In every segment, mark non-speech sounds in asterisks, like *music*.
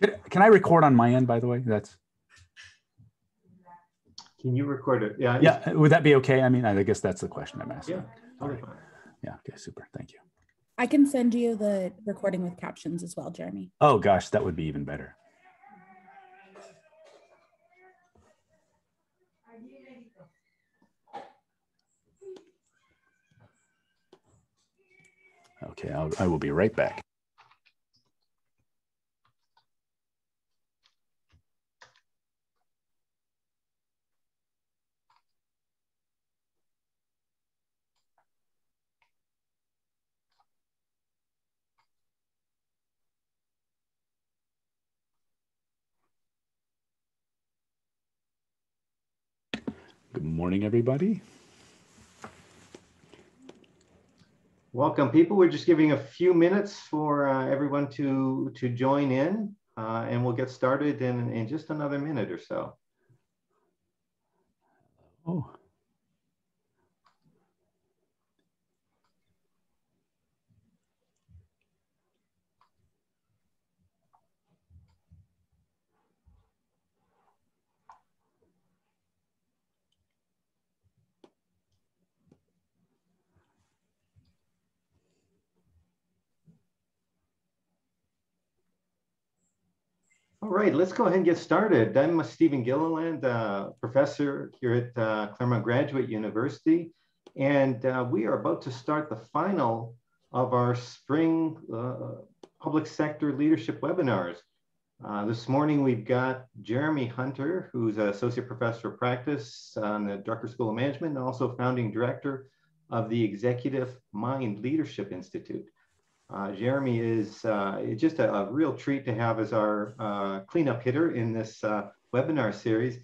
Can, can I record on my end, by the way? That's. Can you record it? Yeah. Yeah. Would that be okay? I mean, I guess that's the question I'm asking. Yeah. Totally fine. Yeah. Okay. Super. Thank you. I can send you the recording with captions as well, Jeremy. Oh gosh, that would be even better. Okay, I'll, I will be right back. Good morning, everybody. Welcome, people. We're just giving a few minutes for uh, everyone to to join in, uh, and we'll get started in in just another minute or so. Oh. All right, let's go ahead and get started. I'm Stephen Gilliland, uh, professor here at uh, Claremont Graduate University, and uh, we are about to start the final of our spring uh, public sector leadership webinars. Uh, this morning, we've got Jeremy Hunter, who's an associate professor of practice on the Drucker School of Management and also founding director of the Executive Mind Leadership Institute. Uh, Jeremy is uh, just a, a, real treat to have as our uh, cleanup hitter in this uh, webinar series.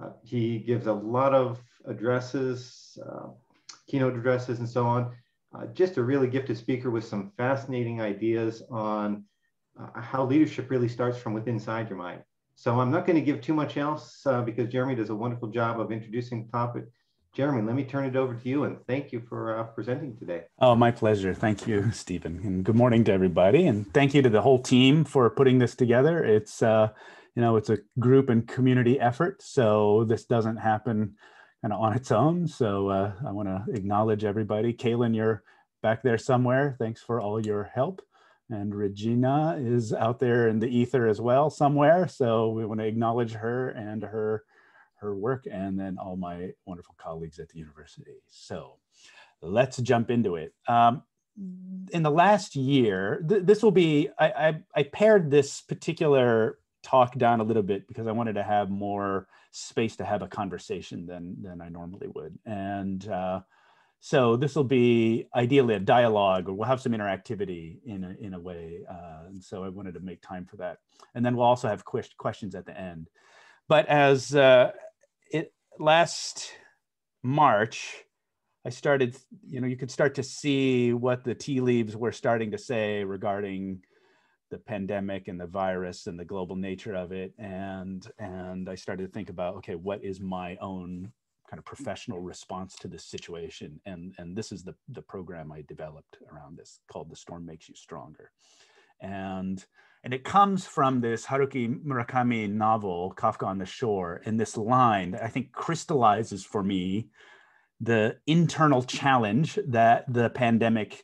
Uh, he gives a lot of addresses, uh, keynote addresses, and so on. just a really gifted speaker with some fascinating ideas on how leadership really starts from within inside your mind. So I'm not going to give too much else because Jeremy does a wonderful job of introducing the topic Jeremy, let me turn it over to you and thank you for uh, presenting today. Oh, my pleasure. Thank you, Stephen. And good morning to everybody. And thank you to the whole team for putting this together. It's, uh, you know, it's a group and community effort. So this doesn't happen kind of on its own. So uh, I want to acknowledge everybody. Kaylin, you're back there somewhere. Thanks for all your help. And Regina is out there in the ether as well somewhere. So we want to acknowledge her and her her work and then all my wonderful colleagues at the university. So let's jump into it. Um, in the last year, th this will be, I, I, I pared this particular talk down a little bit because I wanted to have more space to have a conversation than, than I normally would. And uh, so this will be ideally a dialogue or we'll have some interactivity in a, in a way. Uh, and so I wanted to make time for that. And then we'll also have questions at the end. But as, uh, it last March, I started, you know, you could start to see what the tea leaves were starting to say regarding the pandemic and the virus and the global nature of it. And, and I started to think about, okay, what is my own kind of professional response to this situation? And, and this is the, the program I developed around this called The Storm Makes You Stronger. And and it comes from this Haruki Murakami novel, Kafka on the Shore, and this line that I think crystallizes for me the internal challenge that the pandemic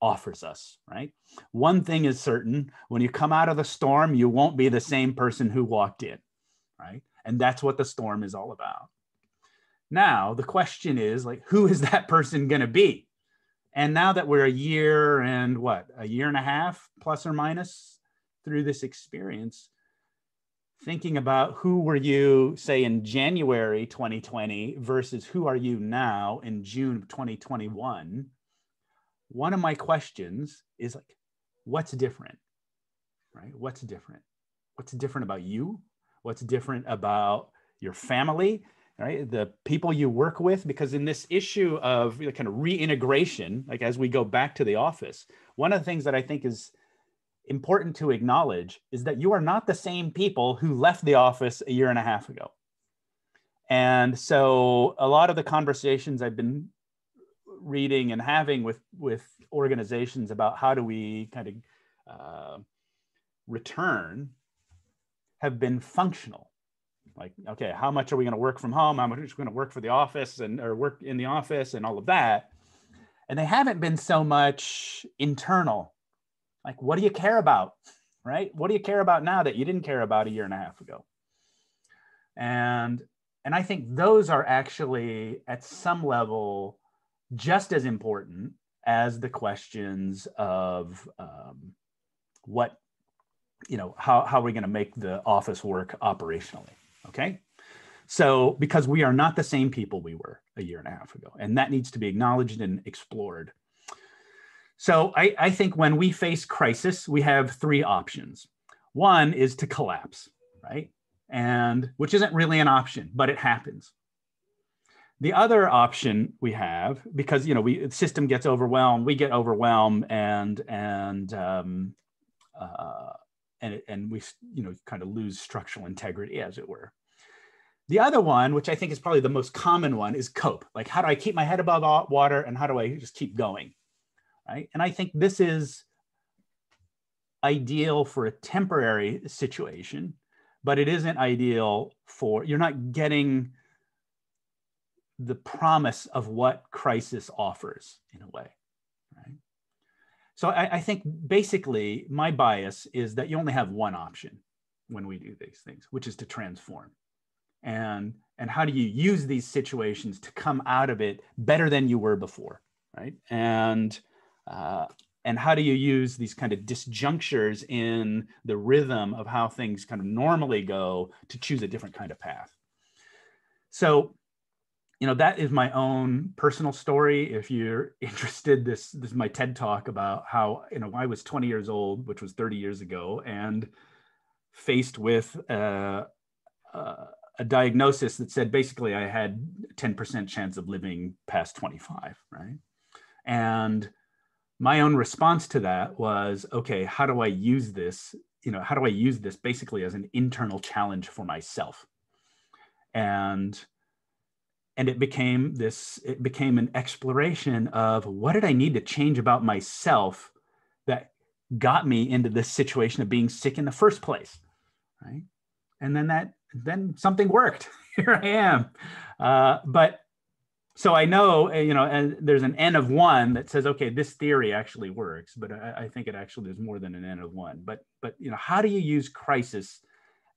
offers us, right? One thing is certain when you come out of the storm, you won't be the same person who walked in, right? And that's what the storm is all about. Now, the question is like, who is that person going to be? And now that we're a year and what, a year and a half plus or minus through this experience thinking about who were you say in January 2020 versus who are you now in June of 2021 one of my questions is like what's different right? What's different? What's different about you? What's different about your family right? The people you work with? Because in this issue of the kind of reintegration like as we go back to the office one of the things that i think is important to acknowledge is that you are not the same people who left the office a year and a half ago. And so a lot of the conversations I've been reading and having with, with organizations about how do we kind of uh, return have been functional. Like, okay, how much are we going to work from home? How much are we going to work for the office and or work in the office and all of that? And they haven't been so much internal. Like, what do you care about? Right? What do you care about now that you didn't care about a year and a half ago? And and I think those are actually at some level just as important as the questions of um, what you know how, how are we going to make the office work operationally okay so because we are not the same people we were a year and a half ago and that needs to be acknowledged and explored so I, I think when we face crisis we have three options. One is to collapse right? And which isn't really an option but it happens. The other option we have because you know we the system gets overwhelmed we get overwhelmed and and um, uh, and and we you know kind of lose structural integrity as it were. The other one which i think is probably the most common one is cope. Like how do i keep my head above water and how do i just keep going right? And i think this is ideal for a temporary situation but it isn't ideal for you're not getting the promise of what crisis offers in a way right? So I, I, think basically my bias is that you only have one option when we do these things which is to transform. And and how do you use these situations to come out of it better than you were before right? And uh, and how do you use these kind of disjunctures in the rhythm of how things kind of normally go to choose a different kind of path? So you know that is my own personal story. If you're *laughs* interested this this is my ted talk about how you know i was 20 years old which was 30 years ago and faced with uh, uh, a diagnosis that said basically i had 10% chance of living past 25 right? And my own response to that was okay how do i use this you know how do i use this basically as an internal challenge for myself? And and it became this it became an exploration of what did i need to change about myself that got me into this situation of being sick in the first place right? And then that then something worked. *laughs* Here i am. Uh, but so i know uh, you know and there's an n of one that says okay this theory actually works but I, I think it actually is more than an n of one but but you know how do you use crisis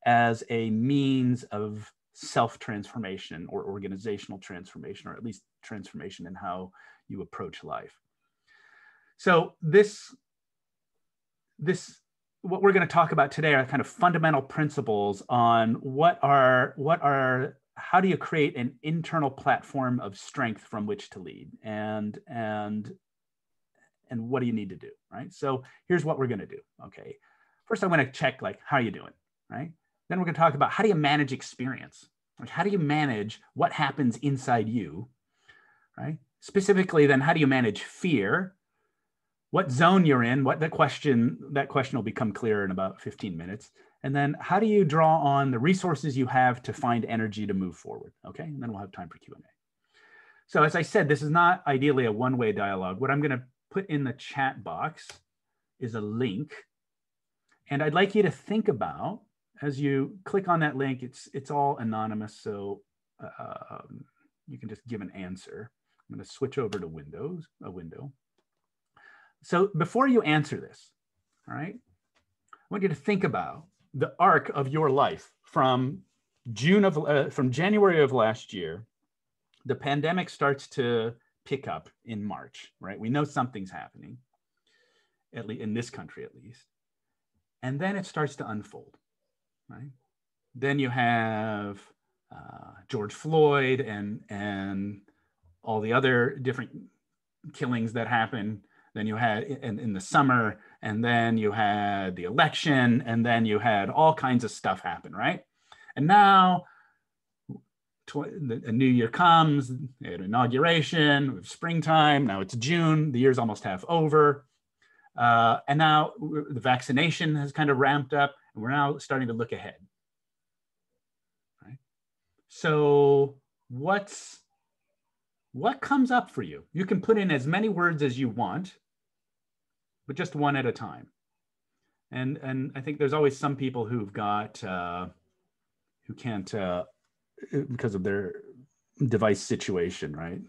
as a means of self transformation or organizational transformation, or at least transformation in how you approach life. So this, this, what we're going to talk about today are kind of fundamental principles on what are what are how do you create an internal platform of strength from which to lead and and and what do you need to do right so here's what we're going to do okay first i'm going to check like how are you doing right then we're going to talk about how do you manage experience? Like how do you manage what happens inside you, right? Specifically, then how do you manage fear? What zone you're in? What the question that question will become clear in about 15 minutes. And then how do you draw on the resources you have to find energy to move forward? Okay, and then we'll have time for Q&A. So as I said, this is not ideally a one-way dialogue. What I'm going to put in the chat box is a link. And I'd like you to think about as you click on that link, it's it's all anonymous, so uh, you can just give an answer. I'm going to switch over to Windows, a window. So before you answer this, all right, I want you to think about the arc of your life from June of uh, from January of last year. The pandemic starts to pick up in March, right? We know something's happening, at least in this country, at least, and then it starts to unfold right? Then you have uh, George Floyd and and all the other different killings that happened. Then you had in, in the summer, and then you had the election, and then you had all kinds of stuff happen, right? And now a new year comes, inauguration, springtime. Now it's June. The year's almost half over, uh, and now the vaccination has kind of ramped up. And we're now starting to look ahead. Right? So what's what comes up for you? You can put in as many words as you want, but just one at a time. and and I think there's always some people who've got uh, who can't uh, because of their device situation, right?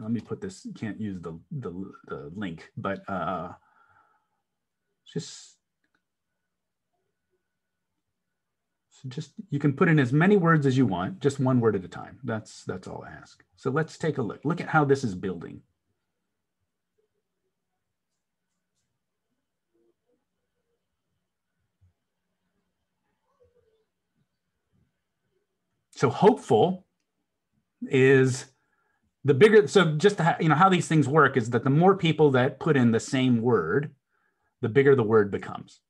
Let me put this. Can't use the the, the link, but uh, just so just you can put in as many words as you want, just one word at a time. That's that's all I ask. So let's take a look. Look at how this is building. So hopeful is the bigger, so just to you know how these things work is that the more people that put in the same word, the bigger the word becomes.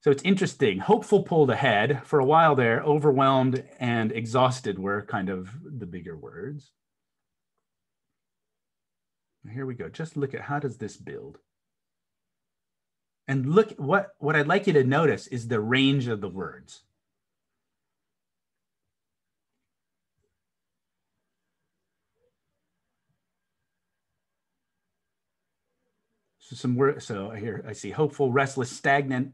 So it's interesting. Hopeful pulled ahead for a while there. Overwhelmed and exhausted were kind of the bigger words. Here we go. Just look at how does this build? And look what what I'd like you to notice is the range of the words. So some words, so here I see hopeful, restless, stagnant.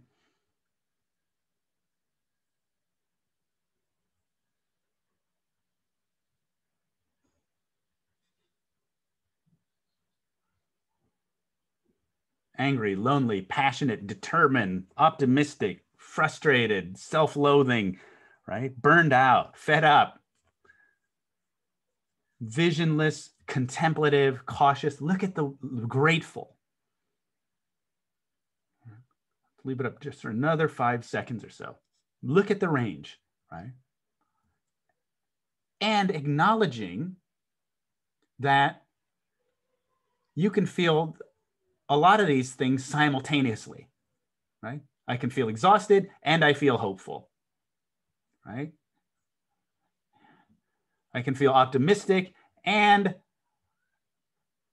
Angry, lonely, passionate, determined, optimistic, frustrated, self-loathing, right? Burned out, fed up, visionless, contemplative, cautious. Look at the grateful, leave it up just for another five seconds or so. Look at the range, right? And acknowledging that you can feel a lot of these things simultaneously, right? I can feel exhausted and I feel hopeful, right? I can feel optimistic and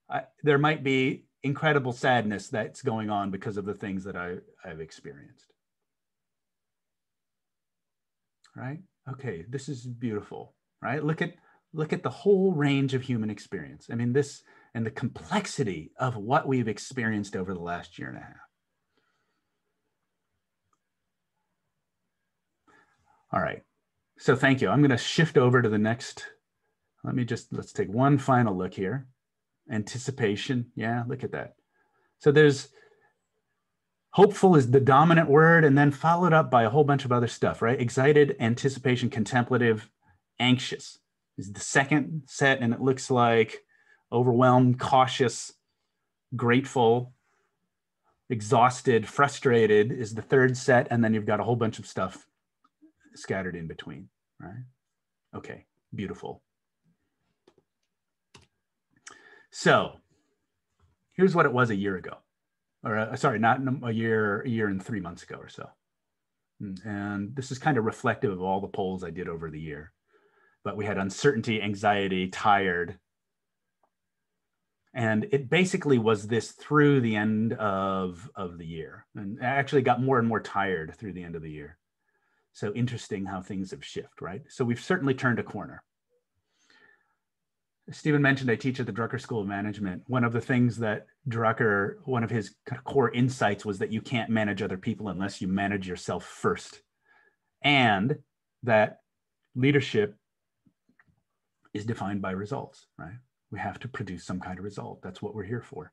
I, there might be incredible sadness that's going on because of the things that I, I've experienced. Right? Okay, this is beautiful, right? Look at look at the whole range of human experience. I mean, this and the complexity of what we've experienced over the last year and a half. All right. So thank you. I'm going to shift over to the next. Let me just let's take one final look here anticipation. Yeah, look at that. So there's hopeful is the dominant word and then followed up by a whole bunch of other stuff, right? Excited, anticipation, contemplative, anxious is the second set. And it looks like overwhelmed, cautious, grateful, exhausted, frustrated is the third set. And then you've got a whole bunch of stuff scattered in between, right? Okay, beautiful. So here's what it was a year ago, or uh, sorry, not a year, a year and three months ago or so. Hmm, and this is kind of reflective of all the polls I did over the year. But we had uncertainty, anxiety, tired. And it basically was this through the end of, of the year. And I actually got more and more tired through the end of the year. So interesting how things have shifted, right? So we've certainly turned a corner. Stephen mentioned I teach at the Drucker School of Management. One of the things that Drucker, one of his core insights was that you can't manage other people unless you manage yourself first. And that leadership is defined by results, right? We have to produce some kind of result. That's what we're here for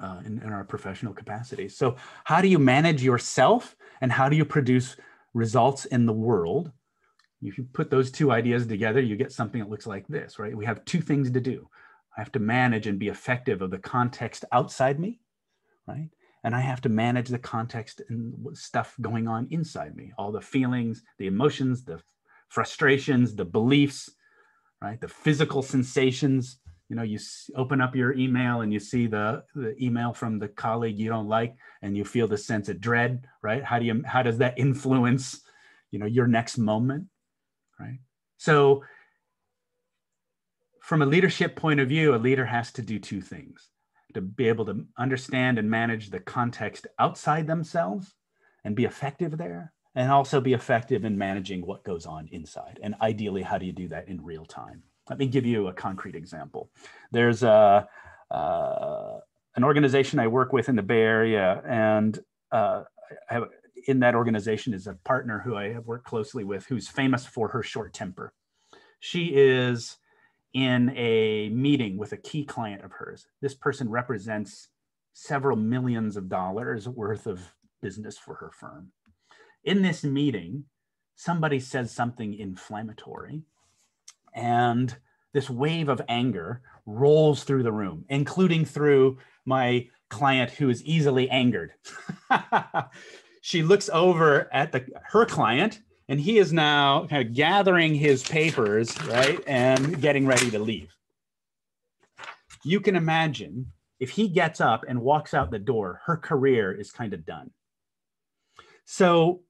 uh, in, in our professional capacity. So, how do you manage yourself and how do you produce results in the world if you put those two ideas together, you get something that looks like this, right? We have two things to do. I have to manage and be effective of the context outside me, right? And I have to manage the context and stuff going on inside me, all the feelings, the emotions, the frustrations, the beliefs, right? The physical sensations. You know, you open up your email and you see the, the email from the colleague you don't like, and you feel the sense of dread, right? How do you how does that influence, you know, your next moment? Right? So, from a leadership point of view, a leader has to do two things to be able to understand and manage the context outside themselves and be effective there, and also be effective in managing what goes on inside. And ideally, how do you do that in real time? Let me give you a concrete example. There's a, uh, an organization I work with in the Bay Area, and uh, I have in that organization is a partner who I have worked closely with, who's famous for her short temper. She is in a meeting with a key client of hers. This person represents several millions of dollars worth of business for her firm. In this meeting, somebody says something inflammatory, and this wave of anger rolls through the room, including through my client who is easily angered. *laughs* she looks over at the her client and he is now kind of gathering his papers, right, and getting ready to leave. You can imagine if he gets up and walks out the door, her career is kind of done. So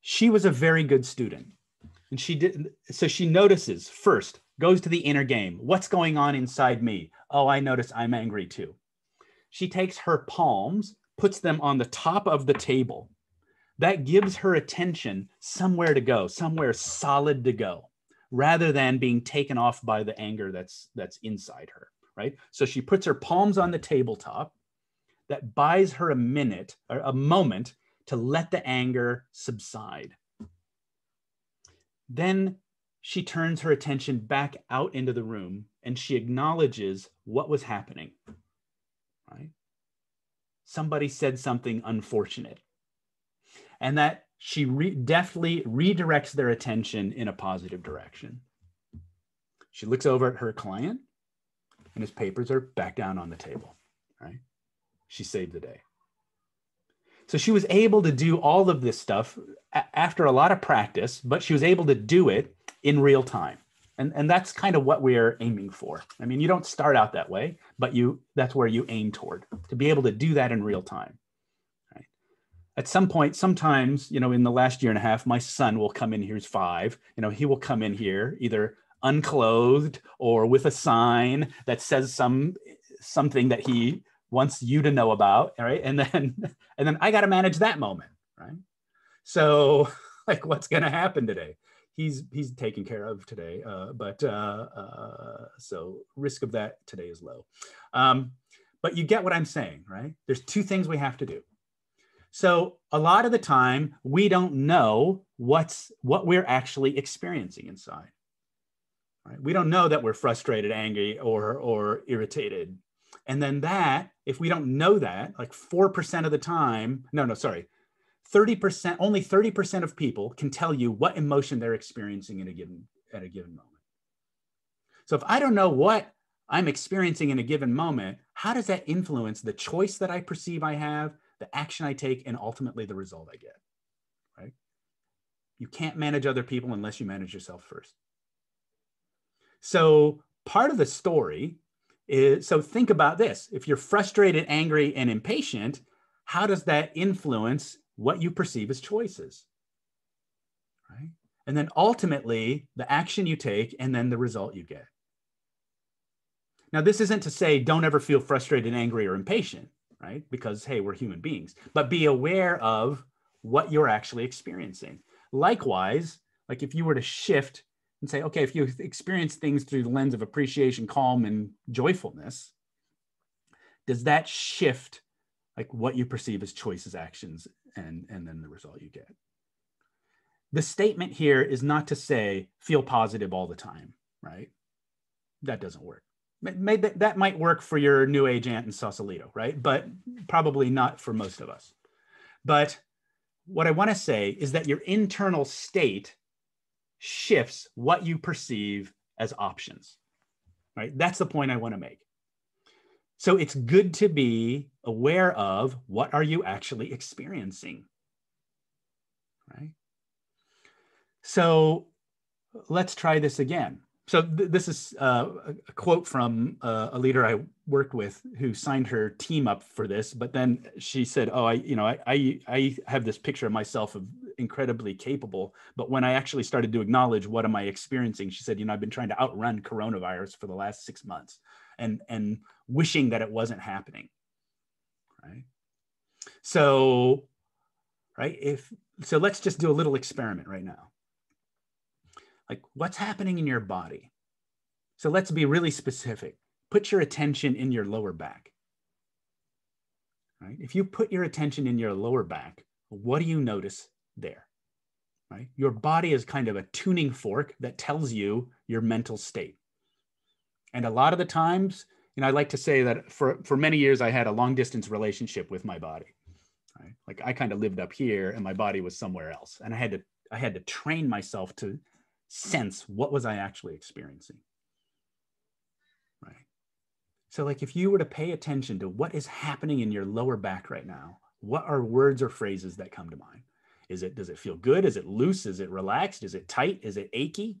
she was a very good student. And she did so she notices first, goes to the inner game. What's going on inside me? Oh, I notice I'm angry too. She takes her palms, puts them on the top of the table. That gives her attention somewhere to go, somewhere solid to go, rather than being taken off by the anger that's that's inside her, right? So she puts her palms on the tabletop. That buys her a minute or a moment to let the anger subside. Then she turns her attention back out into the room and she acknowledges what was happening right? Somebody said something unfortunate. And that she re- deftly redirects their attention in a positive direction. She looks over at her client, and his papers are back down on the table, right? She saved the day. So she was able to do all of this stuff after a lot of practice, but she was able to do it in real time and and that's kind of what we're aiming for. I mean you don't start out that way but you that's where you aim toward to be able to do that in real time right? at some point sometimes you know in the last year and a half my son will come in here's five you know he will come in here either unclothed or with a sign that says some something that he wants you to know about right? And then *laughs* and then i got to manage that moment right? So *laughs* like what's going to happen today he's he's taken care of today. Uh, but uh, uh, so risk of that today is low. Um, but you get what I'm saying, right? There's two things we have to do. So a lot of the time we don't know what's what we're actually experiencing inside. Right? We don't know that we're frustrated, angry, or or irritated. And then that, if we don't know that, like 4% of the time, no, no, sorry, 30%, only 30% of people can tell you what emotion they're experiencing in a given at a given moment. So if I don't know what I'm experiencing in a given moment, how does that influence the choice that I perceive I have, the action I take, and ultimately the result I get? Right? You can't manage other people unless you manage yourself first. So part of the story is so think about this. If you're frustrated, angry, and impatient, how does that influence what you perceive as choices. Right? And then ultimately, the action you take and then the result you get. Now, this isn't to say don't ever feel frustrated, angry, or impatient, right? Because, hey, we're human beings, but be aware of what you're actually experiencing. Likewise, like if you were to shift and say, okay, if you experience things through the lens of appreciation, calm, and joyfulness, does that shift like what you perceive as choices, actions, and, and then the result you get. The statement here is not to say feel positive all the time, right? That doesn't work. Maybe that might work for your new age aunt in Sausalito, right? But probably not for most of us. But what I want to say is that your internal state shifts what you perceive as options, right? That's the point I want to make. So it's good to be aware of what are you actually experiencing, right? So let's try this again. So th- this is uh, a quote from uh, a leader I worked with who signed her team up for this, but then she said, "Oh, I, you know, I, I, I have this picture of myself of incredibly capable, but when I actually started to acknowledge what am I experiencing, she said, you know, I've been trying to outrun coronavirus for the last six months, and and wishing that it wasn't happening right so right if so let's just do a little experiment right now like what's happening in your body so let's be really specific put your attention in your lower back right? If you put your attention in your lower back, what do you notice there? Right? Your body is kind of a tuning fork that tells you your mental state. And a lot of the times, you know, I like to say that for, for many years, I had a long distance relationship with my body. Right? Like I kind of lived up here and my body was somewhere else. And I had to, I had to train myself to sense what was I actually experiencing. Right. So like if you were to pay attention to what is happening in your lower back right now, what are words or phrases that come to mind? Is it, does it feel good? Is it loose? Is it relaxed? Is it tight? Is it achy?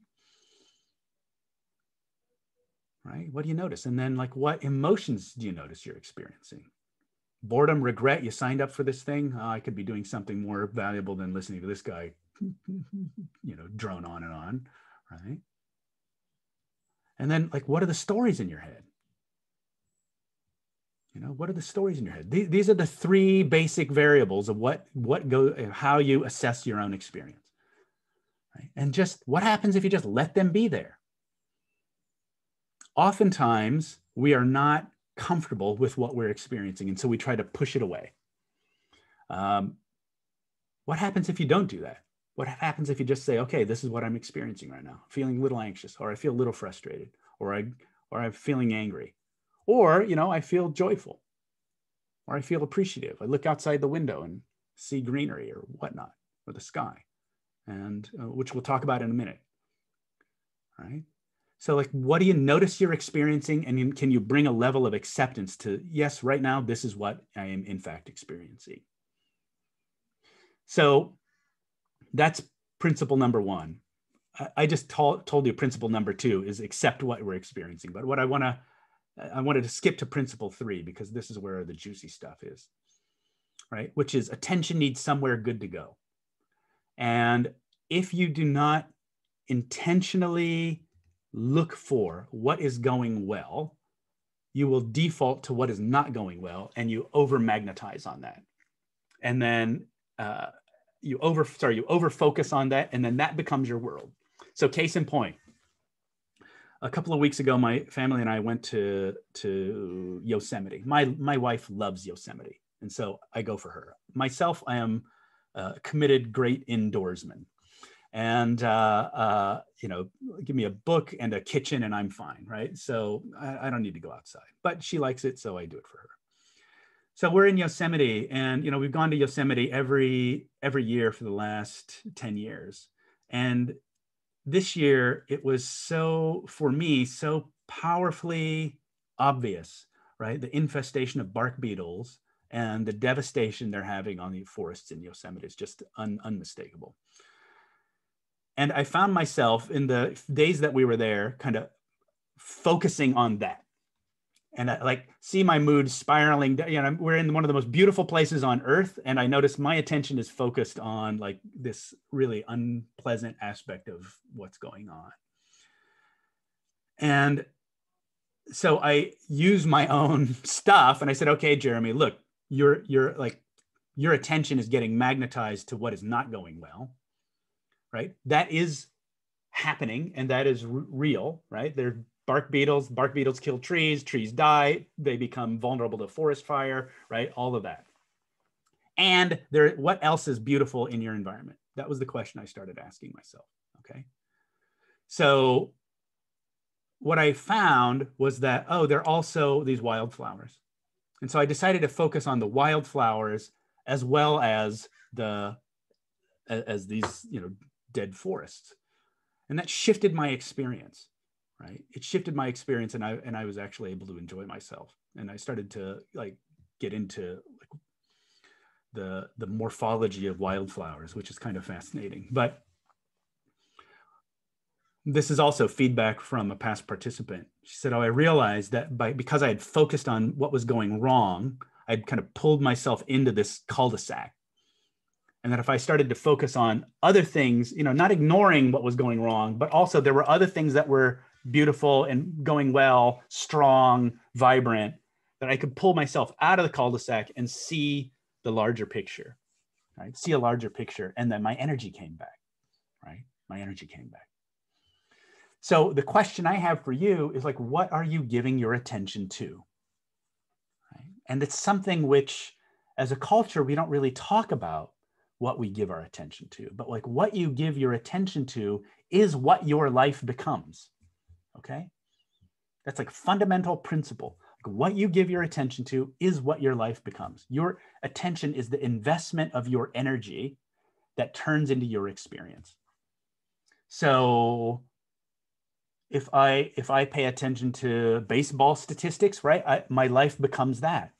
Right? What do you notice? And then like what emotions do you notice you're experiencing? Boredom, regret, you signed up for this thing. Oh, I could be doing something more valuable than listening to this guy, *laughs* you know, drone on and on, right? And then like what are the stories in your head? You know, what are the stories in your head? These, these are the three basic variables of what what go how you assess your own experience. Right? And just what happens if you just let them be there? Oftentimes, we are not comfortable with what we're experiencing, and so we try to push it away. Um, what happens if you don't do that? What happens if you just say, "Okay, this is what I'm experiencing right now. feeling a little anxious, or I feel a little frustrated, or I or I'm feeling angry." Or, you know, I feel joyful or I feel appreciative. I look outside the window and see greenery or whatnot, or the sky, and uh, which we'll talk about in a minute. Right. So, like, what do you notice you're experiencing? And can you bring a level of acceptance to, yes, right now, this is what I am in fact experiencing? So, that's principle number one. I just told, told you principle number two is accept what we're experiencing. But what I want to I wanted to skip to principle three because this is where the juicy stuff is, right? Which is attention needs somewhere good to go. And if you do not intentionally look for what is going well, you will default to what is not going well and you over magnetize on that. And then uh, you over, sorry, you over focus on that and then that becomes your world. So case in point, a couple of weeks ago, my family and I went to to Yosemite. My my wife loves Yosemite, and so I go for her. Myself, I am a committed great indoorsman, and uh, uh, you know, give me a book and a kitchen, and I'm fine, right? So I, I don't need to go outside. But she likes it, so I do it for her. So we're in Yosemite, and you know, we've gone to Yosemite every every year for the last ten years, and this year it was so for me so powerfully obvious right the infestation of bark beetles and the devastation they're having on the forests in yosemite is just un, unmistakable and i found myself in the days that we were there kind of focusing on that and I like see my mood spiraling. You know, we're in one of the most beautiful places on earth, and I notice my attention is focused on like this really unpleasant aspect of what's going on. And so I use my own *laughs* stuff, and I said, "Okay, Jeremy, look, you're you're like your attention is getting magnetized to what is not going well, right? That is happening, and that is real, right? There bark beetles, bark beetles kill trees, trees die, they become vulnerable to forest fire, right? All of that. And there, what else is beautiful in your environment? That was the question I started asking myself. Okay. So what I found was that, oh, there are also these wildflowers. And so I decided to focus on the wildflowers as well as the as these, you know, dead forests. And that shifted my experience right? It shifted my experience and i and i was actually able to enjoy myself. And i started to like get into like the the morphology of wildflowers which is kind of fascinating. But this is also feedback from a past participant. She said oh i realized that by because i had focused on what was going wrong i'd kind of pulled myself into this cul-de-sac and that if i started to focus on other things you know not ignoring what was going wrong but also there were other things that were beautiful and going well, strong, vibrant, that I could pull myself out of the cul-de-sac and see the larger picture, right? See a larger picture. And then my energy came back, right? My energy came back. So the question I have for you is like, what are you giving your attention to? Right? And it's something which as a culture, we don't really talk about what we give our attention to, but like what you give your attention to is what your life becomes. Okay. That's like fundamental principle. Like what you give your attention to is what your life becomes. Your attention is the investment of your energy that turns into your experience. So if I if I pay attention to baseball statistics, right, I, my life becomes that,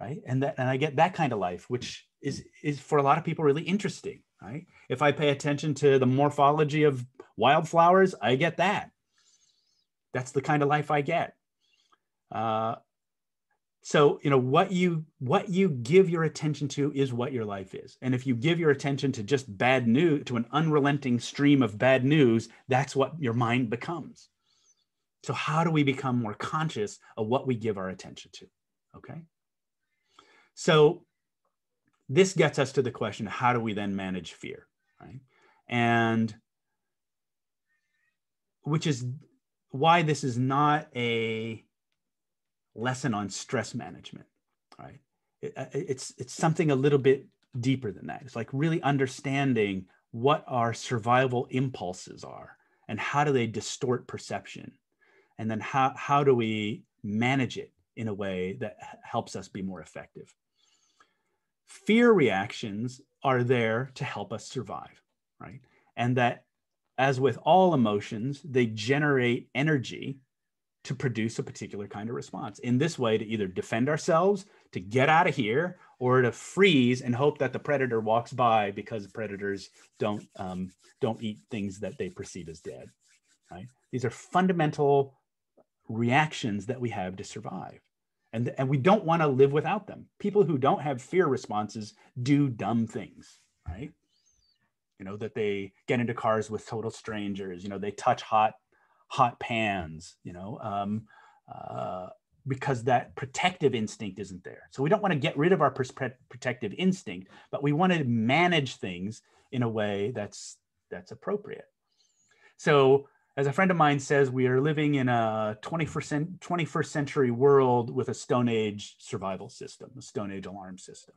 right, and that and I get that kind of life, which is is for a lot of people really interesting, right? If I pay attention to the morphology of wildflowers, I get that. That's the kind of life I get. Uh, so you know what you what you give your attention to is what your life is and if you give your attention to just bad news to an unrelenting stream of bad news that's what your mind becomes so how do we become more conscious of what we give our attention to okay so this gets us to the question how do we then manage fear right and which is why this is not a lesson on stress management, right? It, uh, it's it's something a little bit deeper than that. It's like really understanding what our survival impulses are and how do they distort perception, and then how how do we manage it in a way that helps us be more effective. Fear reactions are there to help us survive, right? And that, as with all emotions, they generate energy to produce a particular kind of response. In this way to either defend ourselves to get out of here or to freeze and hope that the predator walks by because predators don't um, don't eat things that they perceive as dead right? These are fundamental reactions that we have to survive and, and we don't want to live without them people who don't have fear responses do dumb things right you know that they get into cars with total strangers you know they touch hot hot pans, you know, um, uh, because that protective instinct isn't there. So we don't want to get rid of our protective instinct, but we want to manage things in a way that's that's appropriate. So as a friend of mine says, we are living in a 21st, 21st century world with a Stone Age survival system, a Stone Age alarm system.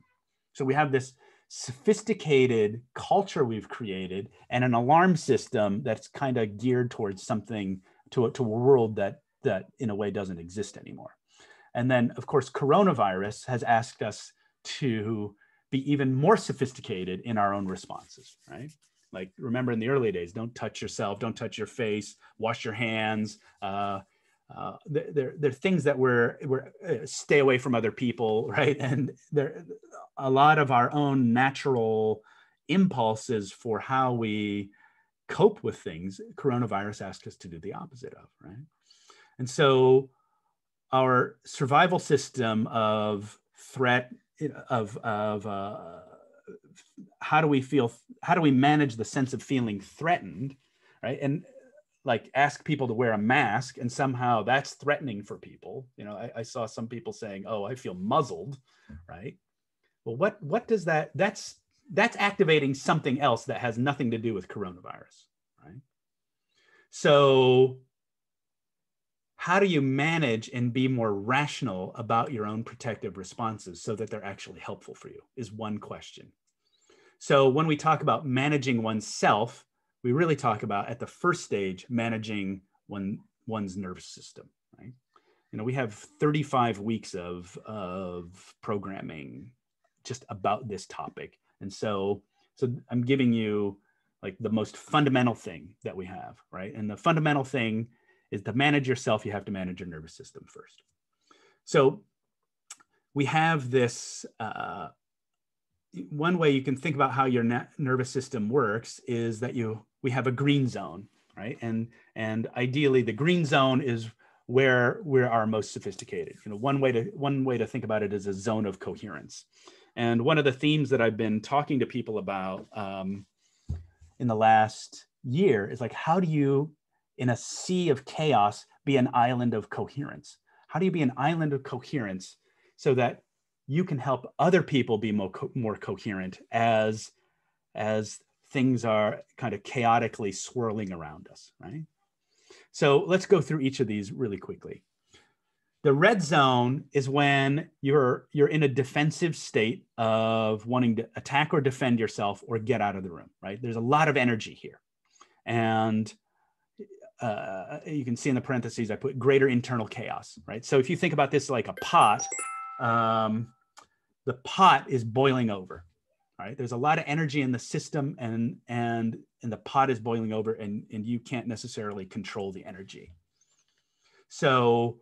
So we have this sophisticated culture we've created and an alarm system that's kind of geared towards something to to a world that that in a way doesn't exist anymore and then of course coronavirus has asked us to be even more sophisticated in our own responses right like remember in the early days don't touch yourself don't touch your face wash your hands uh, uh, there, there are things that we're, we're uh, stay away from other people, *laughs* right? And there, a lot of our own natural impulses for how we cope with things, coronavirus asked us to do the opposite of, right? And so our survival system of threat, of, of uh, how do we feel, how do we manage the sense of feeling threatened, right? And like ask people to wear a mask and somehow that's threatening for people. You know I, I, saw some people saying oh i feel muzzled right? Well what what does that that's that's activating something else that has nothing to do with coronavirus right? So how do you manage and be more rational about your own protective responses so that they're actually helpful for you is one question. So when we talk about managing oneself we really talk about at the first stage managing one one's nervous system right? You know we have 35 weeks of of programming just about this topic. And so so i'm giving you like the most fundamental thing that we have right? And the fundamental thing is to manage yourself you have to manage your nervous system first so we have this uh, one way you can think about how your nervous system works is that you we have a green zone, right? And and ideally, the green zone is where we are our most sophisticated. You know, one way to one way to think about it is a zone of coherence. And one of the themes that I've been talking to people about um, in the last year is like, how do you, in a sea of chaos, be an island of coherence? How do you be an island of coherence so that you can help other people be more, co- more coherent as as things are kind of chaotically swirling around us, right? So let's go through each of these really quickly. The red zone is when you're you're in a defensive state of wanting to attack or defend yourself or get out of the room, right? There's a lot of energy here. And uh, you can see in the parentheses, I put greater internal chaos, right? So if you think about this like a pot, um, the pot is boiling over, right? There's a lot of energy in the system and, and, and the pot is boiling over and, and you can't necessarily control the energy. So,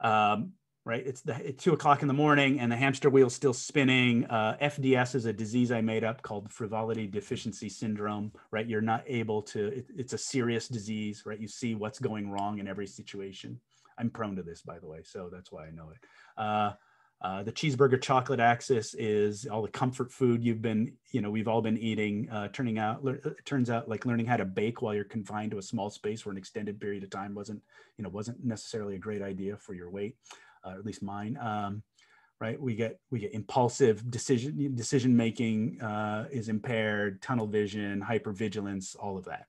um, right, it's the it's two o'clock in the morning and the hamster wheel's still spinning. Uh, FDS is a disease I made up called frivolity deficiency syndrome, right? You're not able to, it, it's a serious disease, right? You see what's going wrong in every situation. I'm prone to this, by the way, so that's why I know it. Uh, uh, the cheeseburger chocolate axis is all the comfort food you've been, you know, we've all been eating. Uh, turning out, le- turns out, like learning how to bake while you're confined to a small space for an extended period of time wasn't, you know, wasn't necessarily a great idea for your weight, uh, at least mine. Um, right, we get we get impulsive decision decision making uh, is impaired, tunnel vision, hypervigilance, all of that.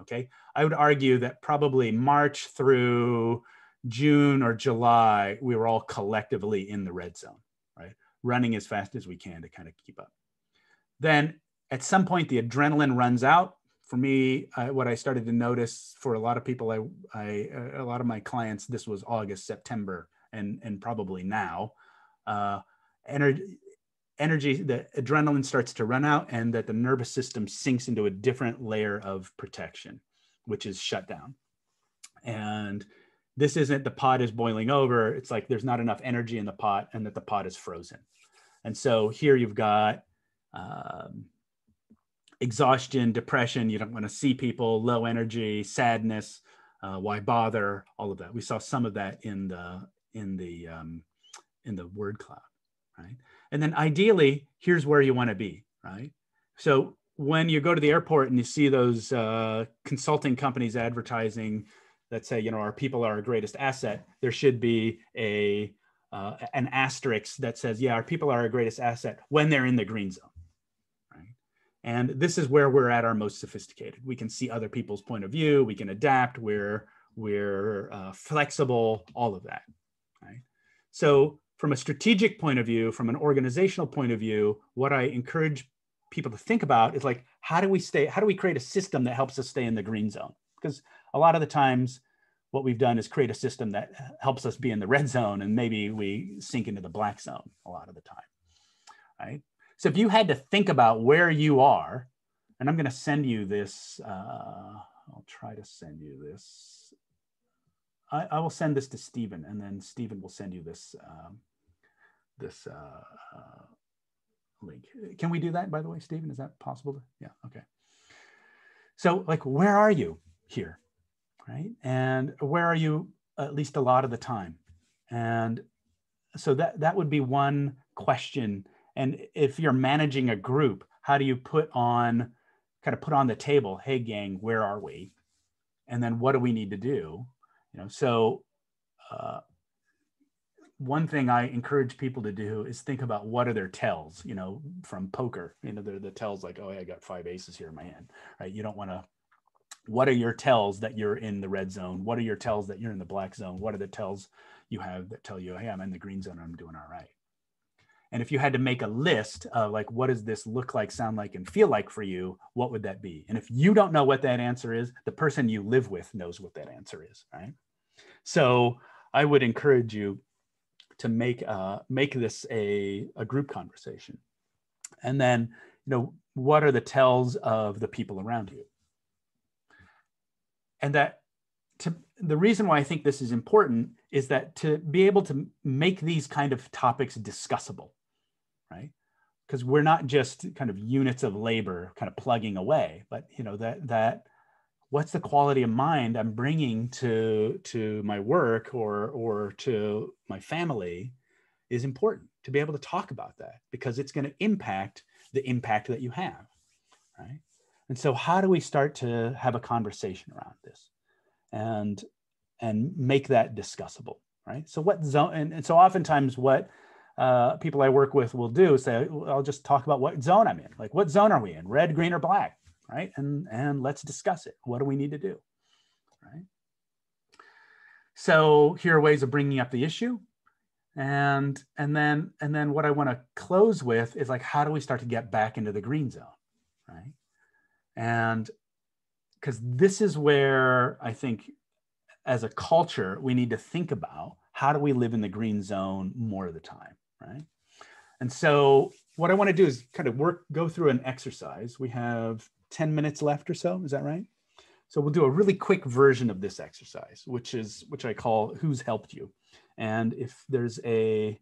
Okay, I would argue that probably March through June or July, we were all collectively in the red zone, right? Running as fast as we can to kind of keep up. Then at some point, the adrenaline runs out. For me, uh, what I started to notice for a lot of people, I, I, a lot of my clients, this was August, September, and and probably now, uh, energy, energy, the adrenaline starts to run out, and that the nervous system sinks into a different layer of protection, which is shut down, and this isn't the pot is boiling over. It's like there's not enough energy in the pot and that the pot is frozen. And so here you've got um, exhaustion, depression. You don't want to see people, low energy, sadness. Uh, why bother? All of that. We saw some of that in the in the um, in the word cloud, right? And then ideally, here's where you want to be, right? So when you go to the airport and you see those uh, consulting companies advertising that say, you know, our people are our greatest asset, there should be a uh, an asterisk that says, yeah, our people are our greatest asset when they're in the green zone. Right? And this is where we're at our most sophisticated. We can see other people's point of view. We can adapt. We're we're uh, flexible. All of that. Right. So from a strategic point of view, from an organizational point of view, what I encourage people to think about is like, how do we stay? How do we create a system that helps us stay in the green zone? Because a lot of the times what we've done is create a system that helps us be in the red zone and maybe we sink into the black zone a lot of the time right so if you had to think about where you are and i'm going to send you this uh, i'll try to send you this I, I, will send this to stephen and then stephen will send you this um, this uh, uh, link can we do that by the way stephen is that possible yeah okay so like where are you here right? And where are you at least a lot of the time? And so that that would be one question. And if you're managing a group, how do you put on kind of put on the table, hey gang, where are we? And then what do we need to do? You know, so uh, one thing I encourage people to do is think about what are their tells, you know, from poker. You know, they're the tells like, oh, I got five aces here in my hand, right? You don't want to what are your tells that you're in the red zone? What are your tells that you're in the black zone? What are the tells you have that tell you, hey, I'm in the green zone, I'm doing all right. And if you had to make a list of like, what does this look like, sound like, and feel like for you, what would that be? And if you don't know what that answer is, the person you live with knows what that answer is, right? So I would encourage you to make uh, make this a, a group conversation. And then, you know, what are the tells of the people around you? and that to the reason why I think this is important is that to be able to make these kind of topics discussable, right? Because we're not just kind of units of labor kind of plugging away, but you know that that what's the quality of mind I'm bringing to to my work or or to my family is important to be able to talk about that because it's going to impact the impact that you have, right? And so how do we start to have a conversation around this and and make that discussable, right? So what zone and, and so oftentimes what uh, people I work with will do say, I'll just talk about what zone I'm in. Like what zone are we in? Red, green, or black, right? And and let's discuss it. What do we need to do? Right. so here are ways of bringing up the issue and and then and then what i want to close with is like how do we start to get back into the green zone right and because this is where i think as a culture we need to think about how do we live in the green zone more of the time right and so what i want to do is kind of work go through an exercise we have 10 minutes left or so is that right so we'll do a really quick version of this exercise which is which i call who's helped you and if there's a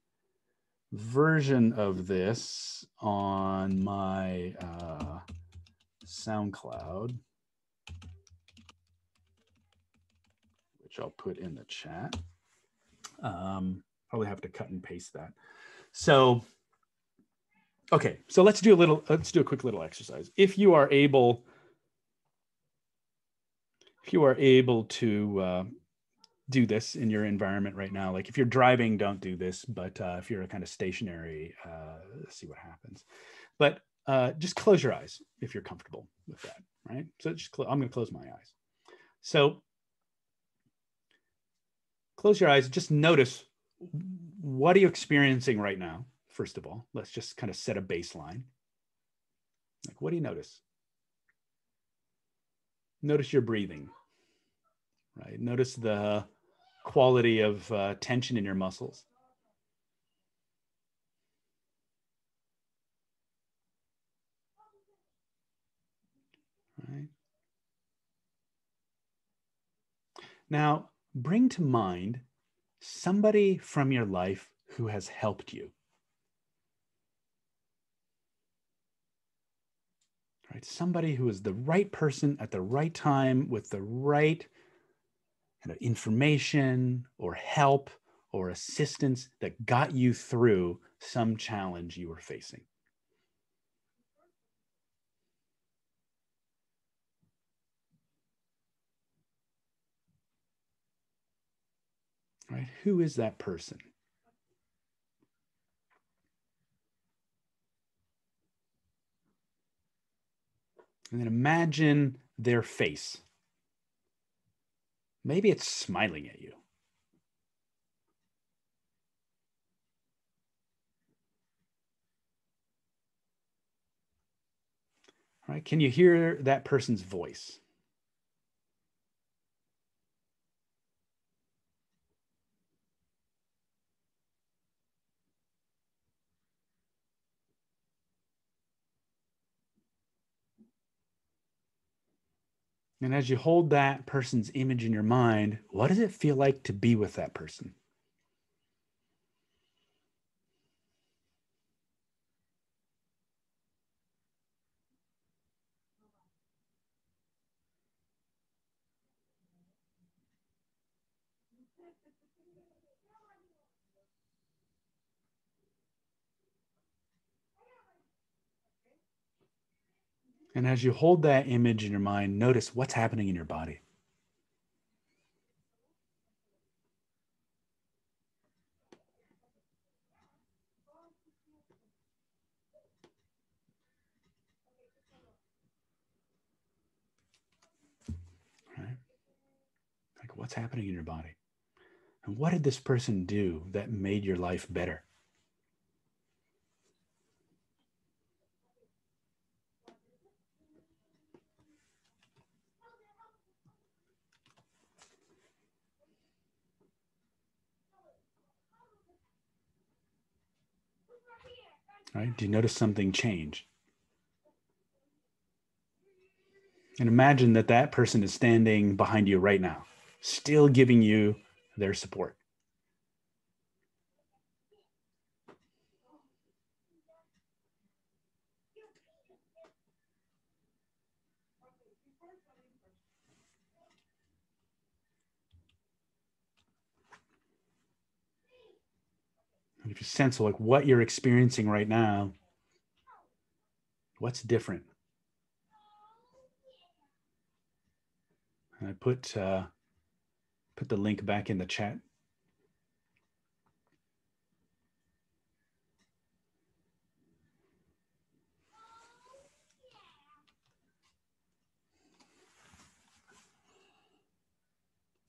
version of this on my uh, SoundCloud, which I'll put in the chat, um, probably have to cut and paste that. So, okay, so let's do a little, let's do a quick little exercise. If you are able, if you are able to uh, do this in your environment right now. Like if you're driving, don't do this, but uh, if you're a kind of stationary, uh, see what happens. But uh, just close your eyes if you're comfortable with that, right? So just I'm going to close my eyes. So close your eyes. Just notice what are you experiencing right now. First of all, let's just kind of set a baseline. Like, what do you notice? Notice your breathing, right? Notice the quality of uh, tension in your muscles. Right. Now, bring to mind somebody from your life who has helped you. Right? Somebody who is the right person at the right time with the right kind of information or help or assistance that got you through some challenge you were facing. Right? Who is that person? And then imagine their face. Maybe it's smiling at you. All right, can you hear that person's voice? And as you hold that person's image in your mind, what does it feel like to be with that person? And as you hold that image in your mind, notice what's happening in your body. Right? Like what's happening in your body? And what did this person do that made your life better? Right? Do you notice something change? And imagine that that person is standing behind you right now, still giving you their support. If you sense like what you're experiencing right now, what's different? And I put uh, put the link back in the chat.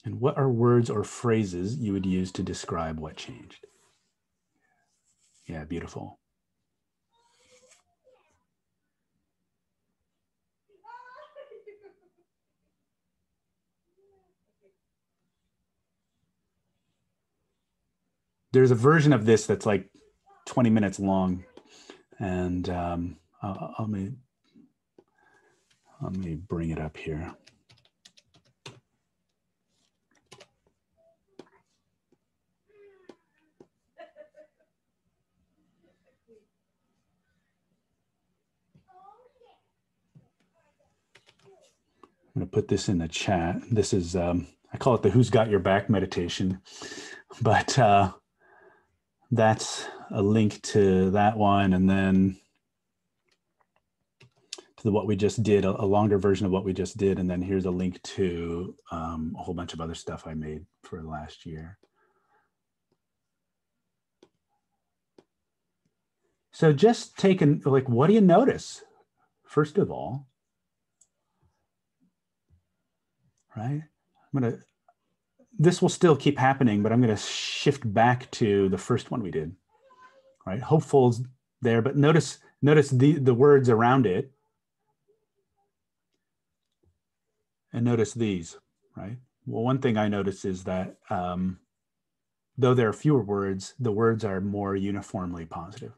And what are words or phrases you would use to describe what changed? Yeah, beautiful. There's a version of this that's like 20 minutes long. And um, uh, let me let me bring it up here. I'm going to put this in the chat. This is, um, I call it the Who's Got Your Back meditation, but uh, that's a link to that one. And then to the, what we just did, a, a, longer version of what we just did. And then here's a link to um, a whole bunch of other stuff I made for last year. So just taking, like, what do you notice? First of all, right? I'm gonna, this will still keep happening, but I'm gonna shift back to the first one we did, right? Hopeful's there, but notice, notice the, the words around it. And notice these, right? Well, one thing I notice is that um, though there are fewer words, the words are more uniformly positive.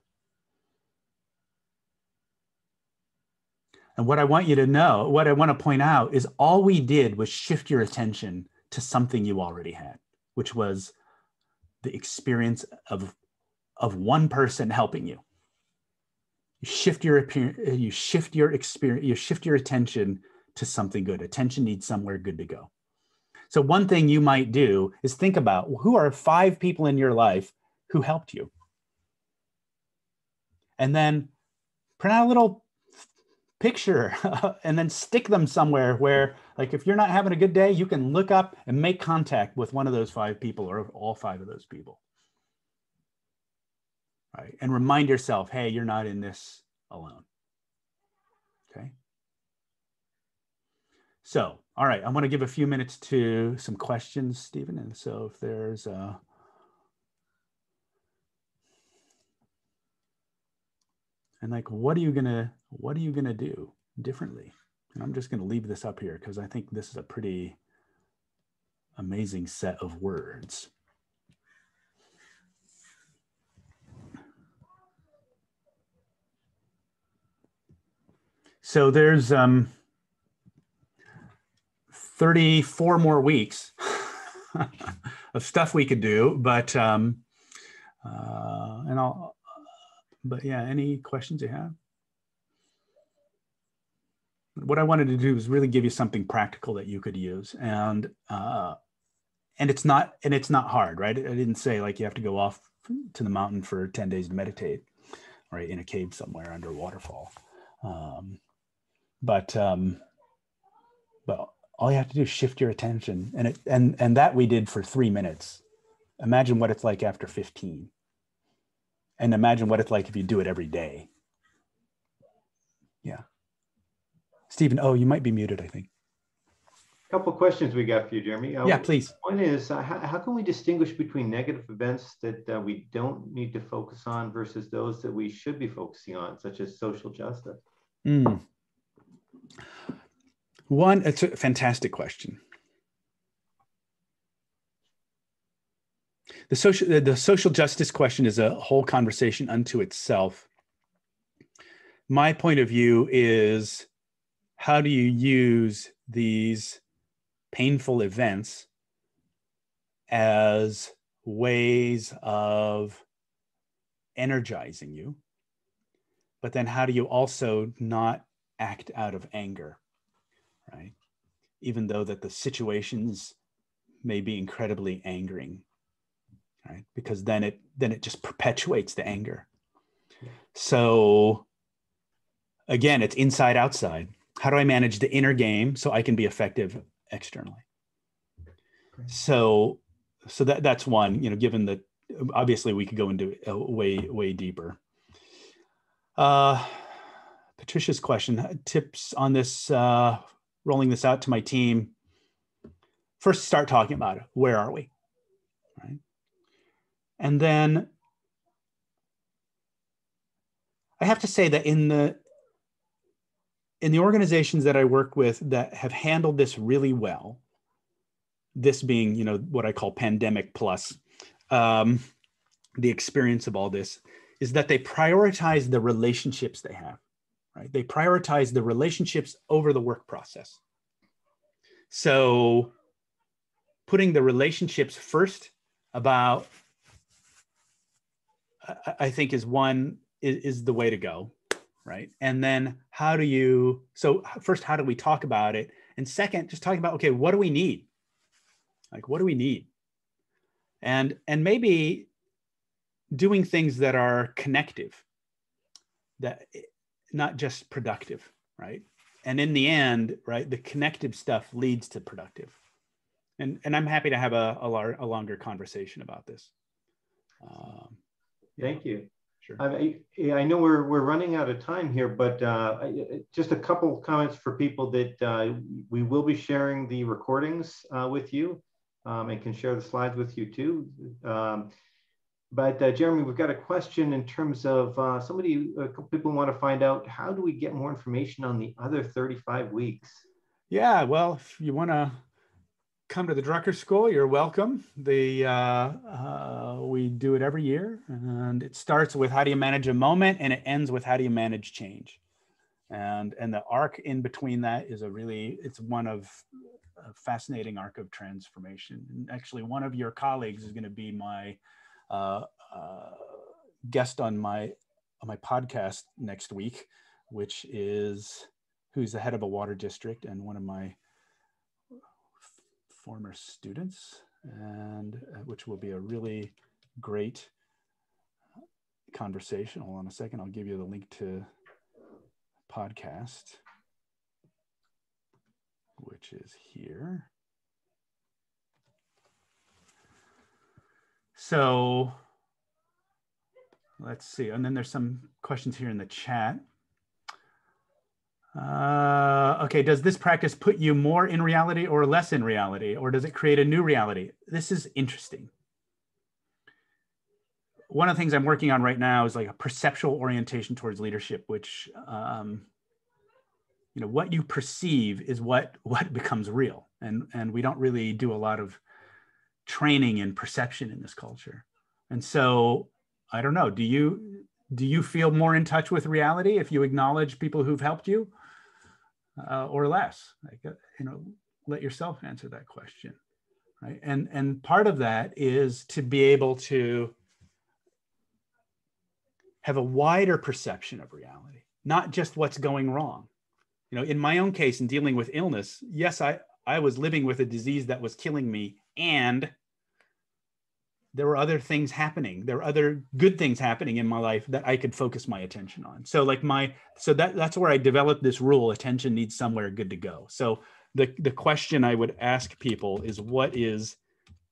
And what I want you to know, what I want to point out is all we did was shift your attention to something you already had, which was the experience of, of one person helping you. You shift your you shift your experience, you shift your attention to something good. Attention needs somewhere good to go. So one thing you might do is think about who are five people in your life who helped you. And then print out a little picture *laughs* and then stick them somewhere where like if you're not having a good day you can look up and make contact with one of those five people or all five of those people. Right? And remind yourself hey you're not in this alone. Okay? So all right i want to give a few minutes to some questions stephen and so if there's uh and like what are you gonna what are you gonna do differently? And i'm just gonna leave this up here because i think this is a pretty amazing set of words. So there's um 34 more weeks *laughs* of stuff we could do but um uh, and i'll but yeah, any questions you have? What I wanted to do is really give you something practical that you could use, and uh, and it's not and it's not hard, right? I didn't say like you have to go off to the mountain for ten days to meditate, right, in a cave somewhere under a waterfall. Um, but um, but all you have to do is shift your attention, and it and and that we did for three minutes. Imagine what it's like after fifteen and imagine what it's like if you do it every day. Yeah. Stephen, oh, you might be muted, I think. A couple questions we got for you, Jeremy. Uh, yeah, please. One is, uh, how, how, can we distinguish between negative events that uh, we don't need to focus on versus those that we should be focusing on, such as social justice? Mm. One, it's a fantastic question. The social the social justice question is a whole conversation unto itself. My point of view is how do you use these painful events as ways of energizing you? But then how do you also not act out of anger right? Even though that the situations may be incredibly angering right? Because then it then it just perpetuates the anger. So again it's inside outside. How do i manage the inner game so i can be effective externally? So so that that's one you know given that obviously we could go into way way deeper. Uh patricia's question tips on this uh rolling this out to my team. First start talking about it. Where are we? And then I have to say that in the in the organizations that I work with that have handled this really well, this being you know what I call pandemic plus, um, the experience of all this is that they prioritize the relationships they have, right? They prioritize the relationships over the work process. So putting the relationships first about I think is one is, is the way to go, right? And then how do you so first how do we talk about it? And second, just talking about okay, what do we need? Like what do we need? And and maybe doing things that are connective, that not just productive, right? And in the end, right, the connective stuff leads to productive and and I'm happy to have a a, lar- a longer conversation about this. Um, Thank you. Sure. I, I know we're we're running out of time here, but uh, just a couple comments for people that uh, we will be sharing the recordings uh, with you, um, and can share the slides with you too. Um, but uh, Jeremy, we've got a question in terms of uh, somebody, a couple people want to find out how do we get more information on the other 35 weeks? Yeah, well, if you want to come to the Drucker School, you're welcome. The uh, uh, we do it every year, and it starts with how do you manage a moment, and it ends with how do you manage change. And and the arc in between that is a really it's one of a fascinating arc of transformation. And actually, one of your colleagues is going to be my uh, uh, guest on my on my podcast next week, which is who's the head of a water district and one of my former students, and uh, which will be a really great conversation. Hold on a second, I'll give you the link to podcast, which is here. So let's see. And then there's some questions here in the chat. Uh, okay, does this practice put you more in reality or less in reality, or does it create a new reality? This is interesting. One of the things I'm working on right now is like a perceptual orientation towards leadership, which, um, you know, what you perceive is what what becomes real, and and we don't really do a lot of training in perception in this culture, and so I don't know. Do you do you feel more in touch with reality if you acknowledge people who've helped you? Uh, or less? Like, uh, you know, let yourself answer that question, right? And and part of that is to be able to have a wider perception of reality, not just what's going wrong. You know, in my own case, in dealing with illness, yes, I I was living with a disease that was killing me, and there were other things happening. There were other good things happening in my life that i could focus my attention on. So like my so that that's where i developed this rule attention needs somewhere good to go. So the the question i would ask people is what is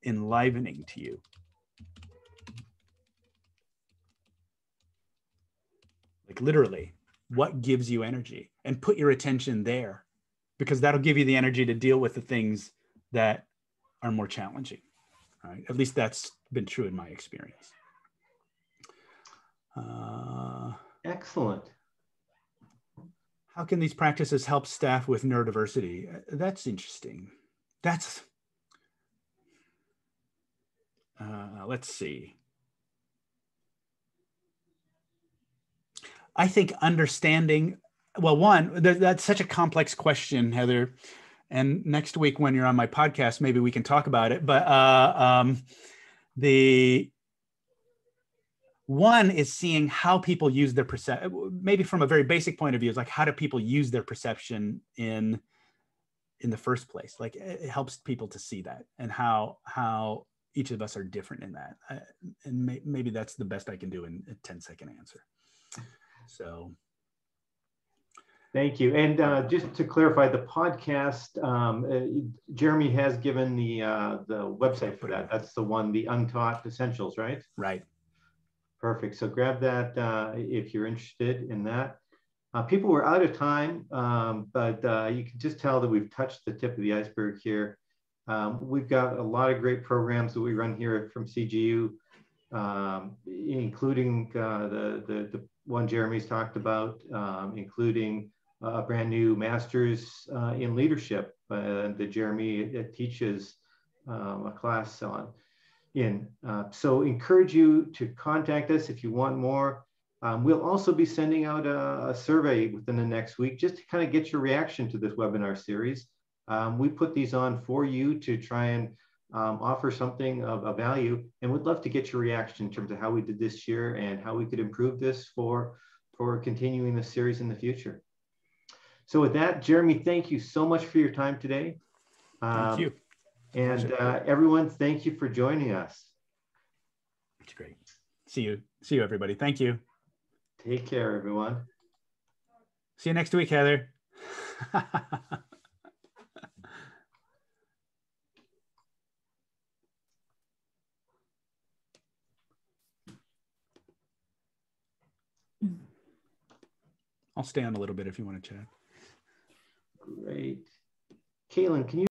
enlivening to you? Like literally what gives you energy? And put your attention there because that'll give you the energy to deal with the things that are more challenging right? At least that's been true in my experience. Uh, Excellent. How can these practices help staff with neurodiversity? That's interesting. That's, uh, let's see. I think understanding, well, one, that's such a complex question, Heather. And next week, when you're on my podcast, maybe we can talk about it. But uh, um, the one is seeing how people use their perception maybe from a very basic point of view is like how do people use their perception in in the first place? Like it helps people to see that and how how each of us are different in that. And may, maybe that's the best i can do in a 10 second answer. So Thank you. And uh, just to clarify, the podcast, um, uh, Jeremy has given the uh, the website for that. That's the one, the Untaught Essentials, right? Right. Perfect. So grab that uh, if you're interested in that. Uh, people were out of time, um, but uh, you can just tell that we've touched the tip of the iceberg here. Um, we've got a lot of great programs that we run here from CGU, um, including uh, the, the, the, one Jeremy's talked about, um, including a brand new master's uh, in leadership uh, that Jeremy uh, teaches um, a class on. In. So encourage you to contact us if you want more. Um, we'll also be sending out a, a, survey within the next week just to kind of get your reaction to this webinar series. Um, we put these on for you to try and um, offer something of, of value and would love to get your reaction in terms of how we did this year and how we could improve this for, for continuing the series in the future. So with that, Jeremy, thank you so much for your time today. Um, thank you. And uh, everyone, thank you for joining us. It's great. See you. See you, everybody. Thank you. Take care, everyone. See you next week, Heather. *laughs* I'll stay on a little bit if you want to chat. Great. Caitlin, can you